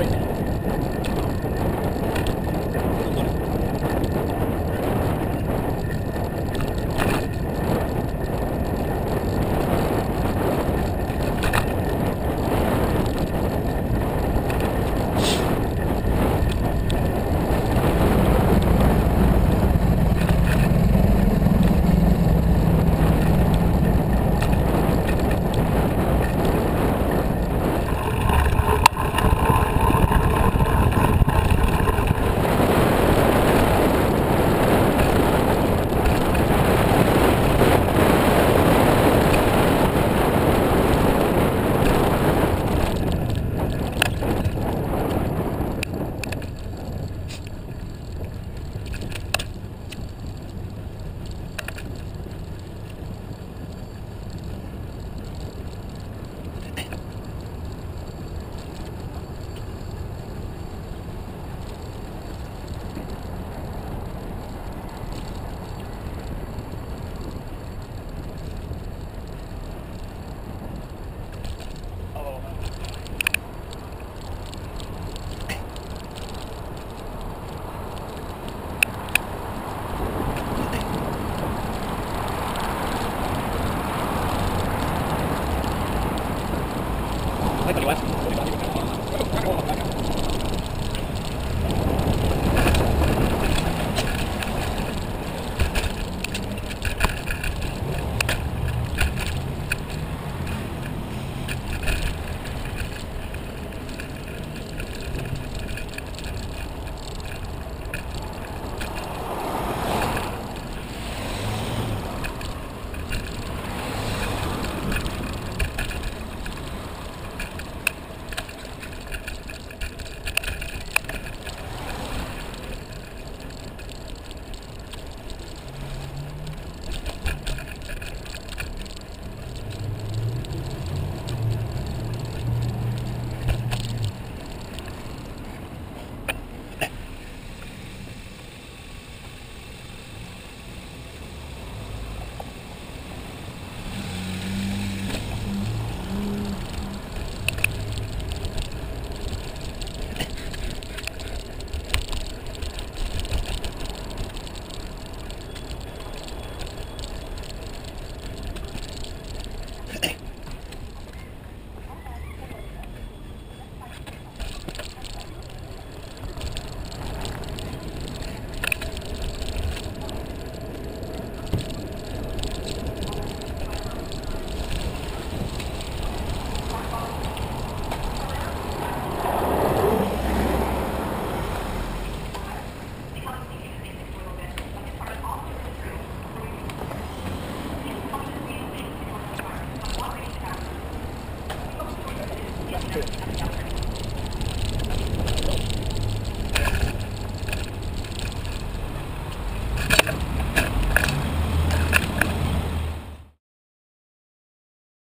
Like what?